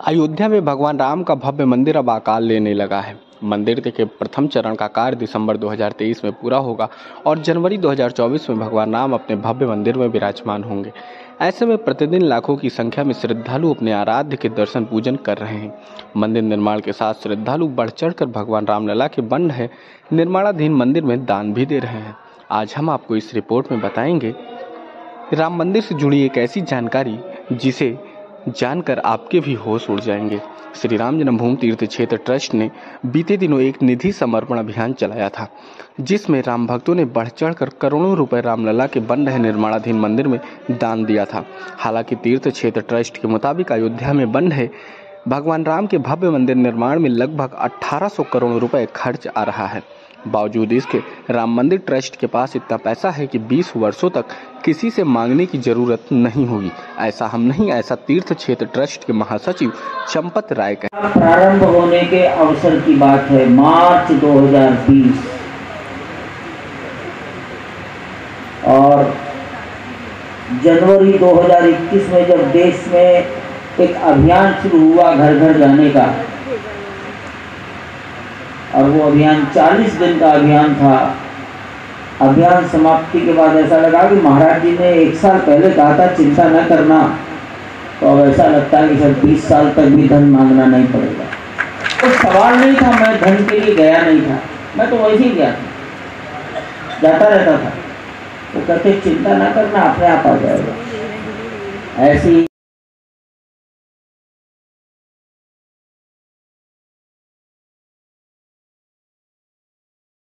अयोध्या में भगवान राम का भव्य मंदिर अब आकार लेने लगा है। मंदिर के प्रथम चरण का कार्य दिसंबर 2023 में पूरा होगा और जनवरी 2024 में भगवान राम अपने भव्य मंदिर में विराजमान होंगे। ऐसे में प्रतिदिन लाखों की संख्या में श्रद्धालु अपने आराध्य के दर्शन पूजन कर रहे हैं। मंदिर निर्माण के साथ श्रद्धालु बढ़ चढ़कर भगवान रामलला के बंड है। निर्माणाधीन मंदिर में दान भी दे रहे हैं। आज हम आपको इस रिपोर्ट में बताएँगे, राम मंदिर से जुड़ी एक ऐसी जानकारी जिसे जानकर आपके भी होश उड़ जाएँगे। श्री राम जन्मभूमि तीर्थ क्षेत्र ट्रस्ट ने बीते दिनों एक निधि समर्पण अभियान चलाया था, जिसमें राम भक्तों ने बढ़ चढ़ कर करोड़ों रुपए रामलला के बन रहे निर्माणाधीन मंदिर में दान दिया था। हालाँकि तीर्थ क्षेत्र ट्रस्ट के मुताबिक अयोध्या में बन रहे भगवान राम के भव्य मंदिर निर्माण में लगभग 1800 करोड़ रुपए खर्च आ रहा है। बावजूद इसके, राम मंदिर ट्रस्ट के पास इतना पैसा है कि 20 वर्षों तक किसी से मांगने की ज़रूरत नहीं होगी। ऐसा हम नहीं, ऐसा तीर्थ क्षेत्र ट्रस्ट के महासचिव चंपत राय का प्रारंभ होने के अवसर की बात है, मार्च 2020 और जनवरी 2021 में जब देश में एक अभियान शुरू हुआ घर घर जाने का और वो अभियान 40 दिन का अभियान था। अभियान समाप्ति के बाद ऐसा लगा कि महाराज जी ने एक साल पहले कहा था, चिंता न करना। तो अब ऐसा लगता है कि सर 20 साल तक भी धन मांगना नहीं पड़ेगा। तो सवाल नहीं था, मैं धन के लिए गया नहीं था। मैं तो वैसे ही गया था। जाता रहता था। वो कहते, चिंता ना करना, अपने आप आ जाएगा। ऐसी